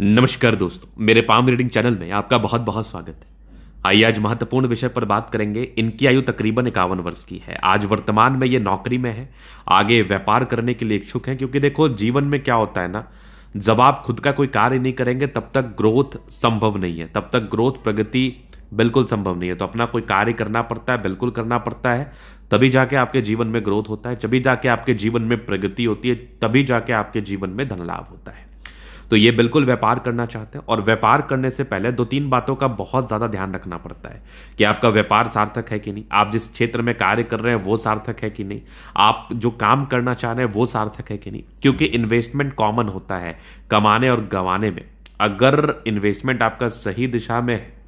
नमस्कार दोस्तों, मेरे पाम रीडिंग चैनल में आपका बहुत बहुत स्वागत है। आइए आज महत्वपूर्ण विषय पर बात करेंगे, इनकी आयु तकरीबन इक्यावन वर्ष की है। आज वर्तमान में ये नौकरी में है, आगे व्यापार करने के लिए इच्छुक हैं, क्योंकि देखो, जीवन में क्या होता है ना, जब आप खुद का कोई कार्य नहीं करेंगे, तब तक ग्रोथ संभव नहीं है। तब तक ग्रोथ प्रगति बिल्कुल संभव नहीं है। तो अपना कोई कार्य करना पड़ता है, बिल्कुल करना पड़ता है, तभी जाके आपके जीवन में ग्रोथ होता है तभी जाके आपके जीवन में प्रगति होती है, तभी जाके आपके जीवन में धन लाभ होता है। तो ये बिल्कुल व्यापार करना चाहते हैं। और व्यापार करने से पहले दो तीन बातों का बहुत ज़्यादा ध्यान रखना पड़ता है कि आपका व्यापार सार्थक है कि नहीं। आप जिस क्षेत्र में कार्य कर रहे हैं, वो सार्थक है कि नहीं। आप जो काम करना चाह रहे हैं, वो सार्थक है कि नहीं। क्योंकि इन्वेस्टमेंट कॉमन होता है कमाने और गंवाने में। अगर इन्वेस्टमेंट आपका सही दिशा में है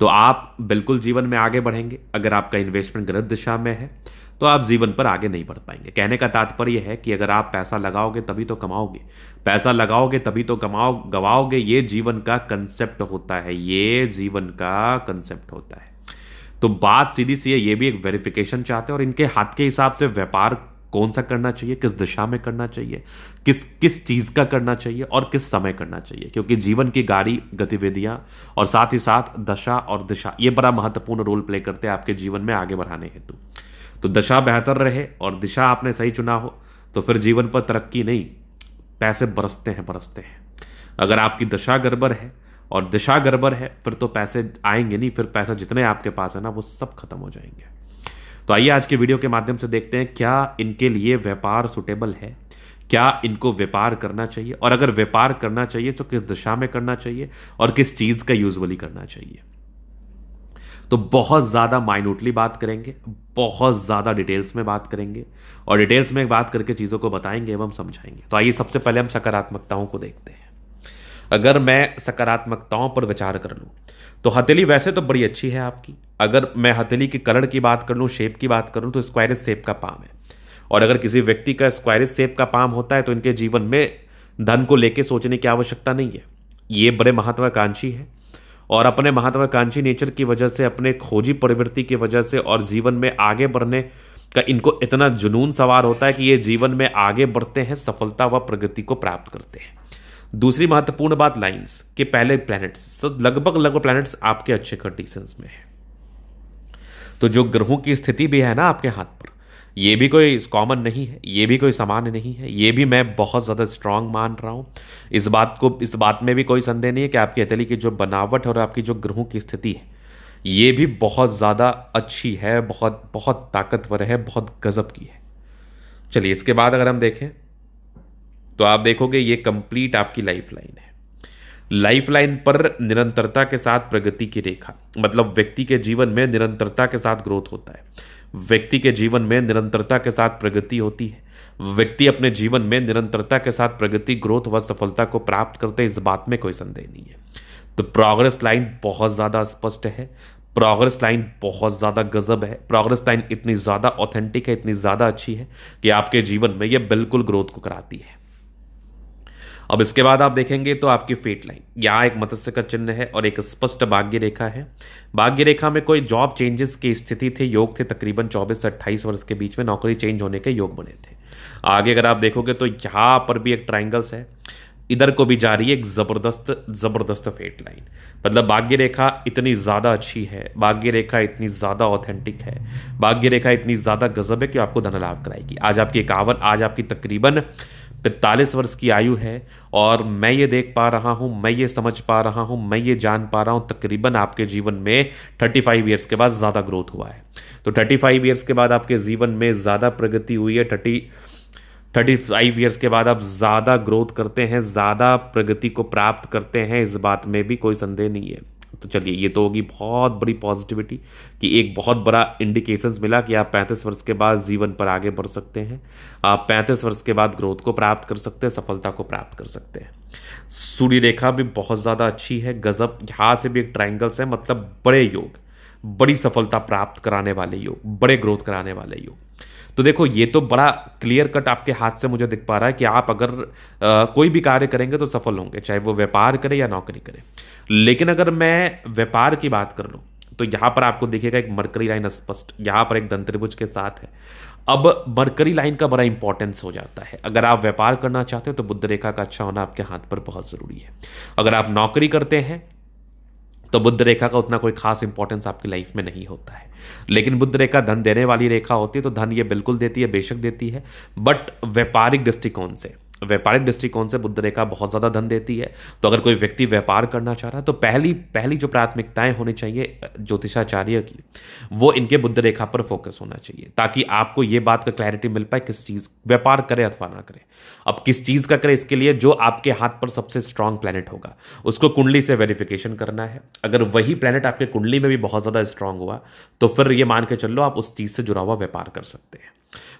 तो आप बिल्कुल जीवन में आगे बढ़ेंगे, अगर आपका इन्वेस्टमेंट गलत दिशा में है तो आप जीवन पर आगे नहीं बढ़ पाएँगे। कहने का तात्पर्य है कि अगर आप पैसा लगाओगे तभी तो कमाओगे। पैसा लगाओगे तभी तो कमाओ, गवाओगे, ये जीवन का कंसेप्ट होता है, ये जीवन का कंसेप्ट होता है। तो बात सीधी सी है, ये भी एक वेरिफिकेशन चाहते हैं और इनके हाथ के हिसाब से व्यापार कौन सा करना चाहिए, किस दिशा में करना चाहिए, किस किस चीज़ का करना चाहिए और किस समय करना चाहिए। क्योंकि जीवन की गाड़ी, गतिविधियाँ और साथ ही साथ दशा और दिशा, ये बड़ा महत्वपूर्ण रोल प्ले करते हैं आपके जीवन में आगे बढ़ाने हेतु। तो दशा बेहतर रहे और दिशा आपने सही चुना हो तो फिर जीवन पर तरक्की नहीं, पैसे बरसते हैं बरसते हैं। अगर आपकी दशा गड़बड़ है और दिशा गड़बड़ है, फिर तो पैसे आएँगे नहीं, फिर पैसा जितने आपके पास है ना, वो सब खत्म हो जाएँगे। तो आइए आज के वीडियो के माध्यम से देखते हैं क्या इनके लिए व्यापार सुटेबल है, क्या इनको व्यापार करना चाहिए, और अगर व्यापार करना चाहिए तो किस दिशा में करना चाहिए और किस चीज़ का यूजली करना चाहिए। तो बहुत ज़्यादा माइन्यूटली बात करेंगे, बहुत ज़्यादा डिटेल्स में बात करेंगे, और डिटेल्स में बात करके चीज़ों को बताएँगे एवं समझाएँगे। तो आइए सबसे पहले हम सकारात्मकताओं को देखते हैं। अगर मैं सकारात्मकताओं पर विचार कर लूँ तो हथेली वैसे तो बड़ी अच्छी है आपकी। अगर मैं हथेली के कलर की बात कर लूँ शेप की बात करूँ तो स्क्वायरिस शेप का पाम है। और अगर किसी व्यक्ति का स्क्वायरिस शेप का पाम होता है तो इनके जीवन में धन को लेकर सोचने की आवश्यकता नहीं है। ये बड़े महत्वाकांक्षी है। और अपने महत्वाकांक्षी नेचर की वजह से, अपने खोजी प्रवृत्ति की वजह से, और जीवन में आगे बढ़ने का इनको इतना जुनून सवार होता है कि ये जीवन में आगे बढ़ते हैं, सफलता व प्रगति को प्राप्त करते हैं। दूसरी महत्वपूर्ण बात लाइंस के पहले प्लैनेट्स सो लगभग लगभग प्लैनेट्स आपके अच्छे कंडीशंस में है। तो जो ग्रहों की स्थिति भी है ना आपके हाथ पर, ये भी कोई कॉमन नहीं है, ये भी कोई सामान्य नहीं है, ये भी मैं बहुत ज़्यादा स्ट्रांग मान रहा हूँ। इस बात को, इस बात में भी कोई संदेह नहीं है कि आपकी हथेली की जो बनावट और आपकी जो ग्रहों की स्थिति है, ये भी बहुत ज़्यादा अच्छी है, बहुत बहुत ताकतवर है, बहुत गज़ब की है। चलिए, इसके बाद अगर हम देखें तो आप देखोगे ये कंप्लीट आपकी लाइफ लाइन है। लाइफ लाइन पर निरंतरता के साथ प्रगति की रेखा मतलब व्यक्ति के जीवन में निरंतरता के साथ ग्रोथ होता है। व्यक्ति के जीवन में निरंतरता के साथ प्रगति होती है। व्यक्ति अपने जीवन में निरंतरता के साथ प्रगति ग्रोथ व सफलता को प्राप्त करते इस बात में कोई संदेह नहीं है। तो प्रोग्रेस लाइन बहुत ज़्यादा स्पष्ट है। प्रोग्रेस लाइन बहुत ज़्यादा गजब है। प्रोग्रेस लाइन इतनी ज़्यादा ऑथेंटिक है, इतनी ज़्यादा अच्छी है कि आपके जीवन में यह बिल्कुल ग्रोथ को कराती है। अब इसके बाद आप देखेंगे तो आपकी फेट लाइन यहाँ एक मत्स्य का चिन्ह है और एक स्पष्ट भाग्य रेखा है। भाग्य रेखा में कोई जॉब चेंजेस की स्थिति थे, योग थे तकरीबन 24 से 28 वर्ष के बीच में नौकरी चेंज होने के योग बने थे। आगे अगर आप देखोगे तो यहाँ पर भी एक ट्राइंगल्स है। इधर को भी जा रही है एक ज़बरदस्त ज़बरदस्त फेट लाइन मतलब भाग्य रेखा इतनी ज़्यादा अच्छी है भाग्य रेखा इतनी ज़्यादा ऑथेंटिक है भाग्य रेखा इतनी ज़्यादा गजब है कि आपको धन लाभ कराएगी। आज आपकी इक्यावन आज आपकी तकरीबन पैंतालीस वर्ष की आयु है और मैं ये देख पा रहा हूँ, मैं ये समझ पा रहा हूँ, मैं ये जान पा रहा हूँ, तकरीबन आपके जीवन में थर्टी फाइव ईयर्स के बाद ज़्यादा ग्रोथ हुआ है। तो थर्टी फाइव ईयर्स के बाद आपके जीवन में ज़्यादा प्रगति हुई है थर्टी थर्टी फाइव ईयर्स के बाद आप ज़्यादा ग्रोथ करते हैं, ज़्यादा प्रगति को प्राप्त करते हैं, इस बात में भी कोई संदेह नहीं है। तो चलिए, ये तो होगी बहुत बड़ी पॉजिटिविटी कि एक बहुत बड़ा इंडिकेशंस मिला कि आप पैंतीस वर्ष के बाद जीवन पर आगे बढ़ सकते हैं। आप पैंतीस वर्ष के बाद ग्रोथ को प्राप्त कर सकते हैं, सफलता को प्राप्त कर सकते हैं। सूर्य रेखा भी बहुत ज़्यादा अच्छी है, गजब, यहाँ से भी एक ट्राइंगल्स है मतलब बड़े योग, बड़ी सफलता प्राप्त कराने वाले योग, बड़े ग्रोथ कराने वाले योग। तो देखो ये तो बड़ा क्लियर कट आपके हाथ से मुझे दिख पा रहा है कि आप अगर आ, कोई भी कार्य करेंगे तो सफल होंगे चाहे वो व्यापार करे या नौकरी करे। लेकिन अगर मैं व्यापार की बात कर लूँ तो यहाँ पर आपको दिखेगा एक मरकरी लाइन स्पष्ट यहाँ पर एक दंत्रिभुज के साथ है। अब मरकरी लाइन का बड़ा इंपॉर्टेंस हो जाता है। अगर आप व्यापार करना चाहते हो तो बुद्ध रेखा का अच्छा होना आपके हाथ पर बहुत ज़रूरी है। अगर आप नौकरी करते हैं तो बुद्ध रेखा का उतना कोई खास इंपॉर्टेंस आपकी लाइफ में नहीं होता है। लेकिन बुद्ध रेखा धन देने वाली रेखा होती है तो धन ये बिल्कुल देती है, बेशक देती है बट व्यापारिक दृष्टिकोण से। व्यापारिक दृष्टिकोण से बुद्ध रेखा बहुत ज़्यादा धन देती है। तो अगर कोई व्यक्ति व्यापार करना चाह रहा है तो पहली पहली जो प्राथमिकताएँ होनी चाहिए ज्योतिषाचार्य की, वो इनके बुद्ध रेखा पर फोकस होना चाहिए, ताकि आपको ये बात का क्लैरिटी मिल पाए किस चीज़, व्यापार करे अथवा ना करे। अब किस चीज़ का करे, इसके लिए जो आपके हाथ पर सबसे स्ट्रांग प्लैनेट होगा, उसको कुंडली से वेरिफिकेशन करना है। अगर वही प्लैनेट आपके कुंडली में भी बहुत ज़्यादा स्ट्रांग हुआ तो फिर ये मान के चलो आप उस चीज़ से जुड़ा हुआ व्यापार कर सकते हैं।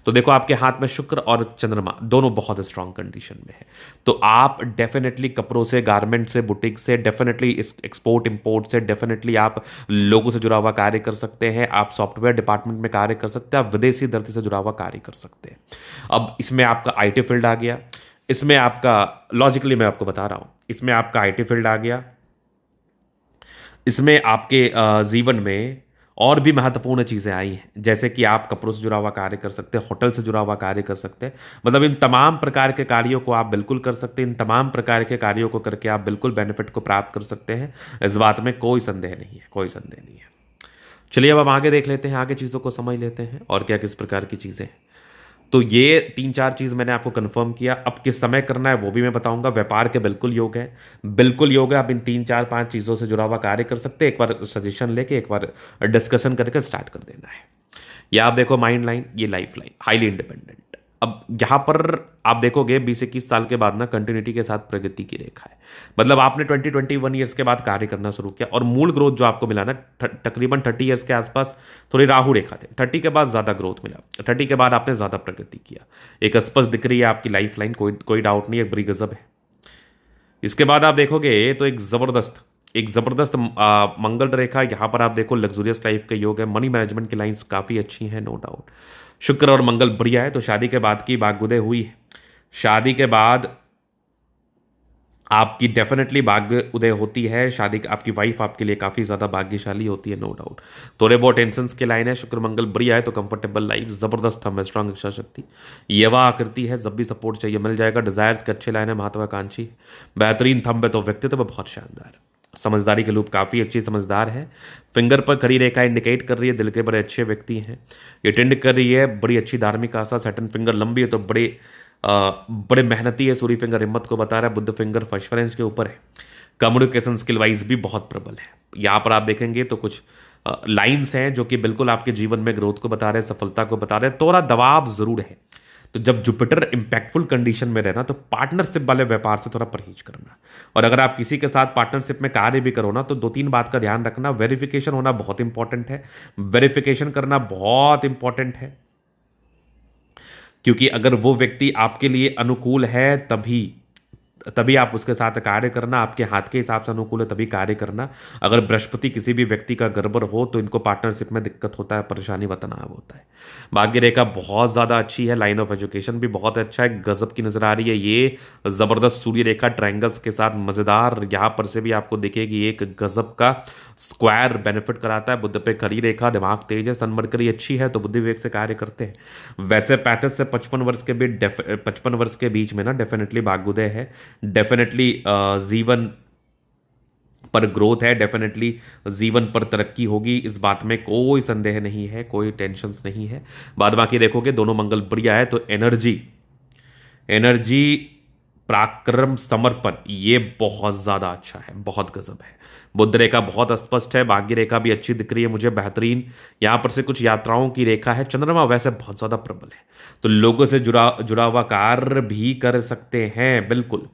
तो देखो, आपके हाथ में शुक्र और चंद्रमा दोनों बहुत स्ट्रांग कंडीशन में है। तो आप डेफिनेटली कपड़ों से गारमेंट से बुटीक से डेफिनेटली एक्सपोर्ट इंपोर्ट से डेफिनेटली आप लोगों से जुड़ा हुआ कार्य कर सकते हैं, आप सॉफ्टवेयर डिपार्टमेंट में कार्य कर सकते हैं, आप विदेशी धरती से जुड़ा हुआ कार्य कर सकते हैं। अब इसमें आपका आईटी फ़ील्ड आ गया। इसमें आपका लॉजिकली मैं आपको बता रहा हूँ, इसमें आपका आईटी फ़ील्ड आ गया। इसमें आपके जीवन में और भी महत्वपूर्ण चीज़ें आई हैं। जैसे कि आप कपड़ों से जुड़ा हुआ कार्य कर सकते हैं, होटल से जुड़ा हुआ कार्य कर सकते हैं। मतलब इन तमाम प्रकार के कार्यों को आप बिल्कुल कर सकते हैं, इन तमाम प्रकार के कार्यों को करके आप बिल्कुल बेनिफिट को प्राप्त कर सकते हैं। इस बात में कोई संदेह नहीं है, कोई संदेह नहीं है। चलिए अब हम आगे देख लेते हैं, आगे चीज़ों को समझ लेते हैं और क्या किस प्रकार की चीज़ें हैं। तो ये तीन चार चीज़ मैंने आपको कंफर्म किया। अब किस समय करना है, वो भी मैं बताऊँगा। व्यापार के बिल्कुल योग है। बिल्कुल योग है, आप इन तीन चार पाँच चीज़ों से जुड़ा हुआ कार्य कर सकते हैं। एक बार सजेशन लेके, एक बार डिस्कशन करके स्टार्ट कर देना है। या आप देखो माइंड लाइन ये लाइफ लाइन हाईली इंडिपेंडेंट अब यहाँ पर आप देखोगे बीस इक्कीस साल के बाद ना कंटिन्यूटी के साथ प्रगति की रेखा है। मतलब आपने ट्वेंटी ट्वेंटी वन ईयर्स के बाद कार्य करना शुरू किया और मूल ग्रोथ जो आपको मिला ना तकरीबन थर्टी ईयर्स के आसपास थोड़ी राहु रेखा थे। थर्टी के बाद ज़्यादा ग्रोथ मिला। थर्टी के बाद आपने ज़्यादा प्रगति किया। एक स्पष्ट दिख रही है आपकी लाइफ लाइन कोई कोई डाउट नहीं, एक बड़ी गजब है। इसके बाद आप देखोगे तो एक ज़बरदस्त एक ज़बरदस्त मंगल रेखा। यहाँ पर आप देखो लग्जूरियस लाइफ के योग है। मनी मैनेजमेंट की लाइन्स काफ़ी अच्छी हैं नो डाउट शुक्र और मंगल बढ़िया है तो शादी के बाद की बागुदे हुई है। शादी के बाद आपकी डेफिनेटली भाग्य उदय होती है। शादी आपकी वाइफ आपके लिए काफ़ी ज़्यादा भाग्यशाली होती है नो डाउट थोड़े बहुत टेंशन के लाइन है, शुक्र मंगल बढ़िया है तो कंफर्टेबल लाइफ ज़बरदस्त हम स्ट्रॉन्ग इच्छा शक्ति यवा आकृति है, जब भी सपोर्ट चाहिए, मिल जाएगा। डिजायर्स के अच्छे लाइन है, महत्वाकांक्षी। बेहतरीन थम्ब है तो व्यक्तित्व बहुत शानदार। है समझदारी के लूप काफ़ी अच्छी समझदार है। फिंगर पर खड़ी रेखा इंडिकेट कर रही है दिल के बड़े अच्छे व्यक्ति हैं। ये टेंड कर रही है बड़ी अच्छी धार्मिक आशा सेटन फिंगर लंबी है तो बड़े आ, बड़े मेहनती है सूर्य फिंगर हिम्मत को बता रहा है बुद्ध फिंगर फ़र्स्ट के ऊपर है। कम्युनिकेशन स्किल वाइज भी बहुत प्रबल है। यहाँ पर आप देखेंगे तो कुछ लाइन्स हैं जो कि बिल्कुल आपके जीवन में ग्रोथ को बता रहे हैं सफलता को बता रहे हैं। थोड़ा दबाव ज़रूर है। तो जब जुपिटर इंपैक्टफुल कंडीशन में रहना तो पार्टनरशिप वाले व्यापार से थोड़ा परहेज करना। और अगर आप किसी के साथ पार्टनरशिप में कार्य भी करो ना तो दो तीन बात का ध्यान रखना। वेरिफिकेशन होना बहुत इंपॉर्टेंट है। वेरिफिकेशन करना बहुत इंपॉर्टेंट है। क्योंकि अगर वो व्यक्ति आपके लिए अनुकूल है, तभी तभी आप उसके साथ कार्य करना, आपके हाथ के हिसाब से अनुकूल है, तभी कार्य करना। अगर बृहस्पति किसी भी व्यक्ति का गड़बड़ हो तो इनको पार्टनरशिप में दिक्कत होता है, परेशानी व तनाव होता है। भाग्य रेखा बहुत ज़्यादा अच्छी है लाइन ऑफ़ एजुकेशन भी बहुत अच्छा है, गजब की नज़र आ रही है ये ज़बरदस्त सूर्य रेखा ट्रायंगल्स के साथ मज़ेदार, यहाँ पर से भी आपको दिखेगी एक गजब का स्क्वायर बेनिफिट कराता है। बुद्ध पे खरी रेखा, दिमाग तेज है सनमरकरी अच्छी है तो बुद्धि विवेक से कार्य करते हैं। वैसे पैंतीस से पचपन वर्ष के बीच पचपन वर्ष के बीच में ना डेफिनेटली भाग्योदय है। डेफिनेटली uh, जीवन पर ग्रोथ है डेफिनेटली जीवन पर तरक्की होगी। इस बात में कोई संदेह नहीं है कोई टेंशन नहीं है। बाद बाकी देखोगे दोनों मंगल बढ़िया है तो एनर्जी एनर्जी पराक्रम समर्पण, ये बहुत ज़्यादा अच्छा है, बहुत गजब है। बुद्ध रेखा बहुत स्पष्ट है, भाग्य रेखा भी अच्छी दिख रही है, मुझे बेहतरीन। यहाँ पर से कुछ यात्राओं की रेखा है, चंद्रमा वैसे बहुत ज़्यादा प्रबल है। तो लोगों से जुड़ा जुड़ा हुआ कार्य भी कर सकते हैं, बिल्कुल।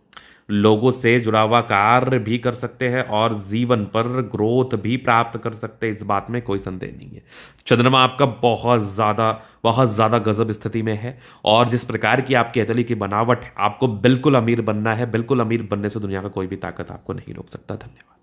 लोगों से जुड़ा हुआ कार्य भी कर सकते हैं और जीवन पर ग्रोथ भी प्राप्त कर सकते हैं। इस बात में कोई संदेह नहीं है। चंद्रमा आपका बहुत ज़्यादा बहुत ज़्यादा गजब स्थिति में है और जिस प्रकार की आपकी अतली की बनावट आपको बिल्कुल अमीर बनना है, बिल्कुल अमीर बनने से दुनिया का कोई भी ताकत आपको नहीं रोक सकता। धन्यवाद।